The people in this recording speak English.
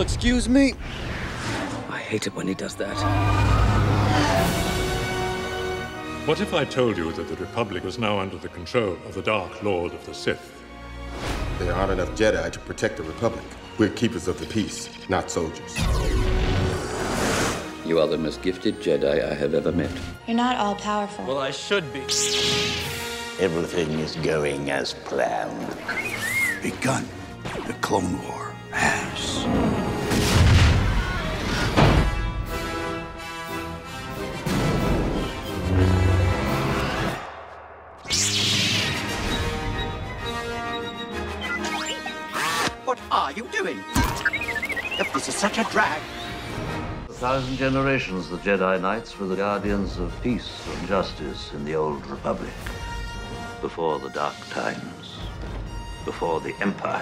Excuse me? I hate it when he does that. What if I told you that the Republic was now under the control of the Dark Lord of the Sith? There aren't enough Jedi to protect the Republic. We're keepers of the peace, not soldiers. You are the most gifted Jedi I have ever met. You're not all powerful. Well, I should be. Everything is going as planned. Begun. The Clone War What are you doing? This is such a drag. A thousand generations, the Jedi Knights were the guardians of peace and justice in the Old Republic. Before the Dark Times. Before the Empire.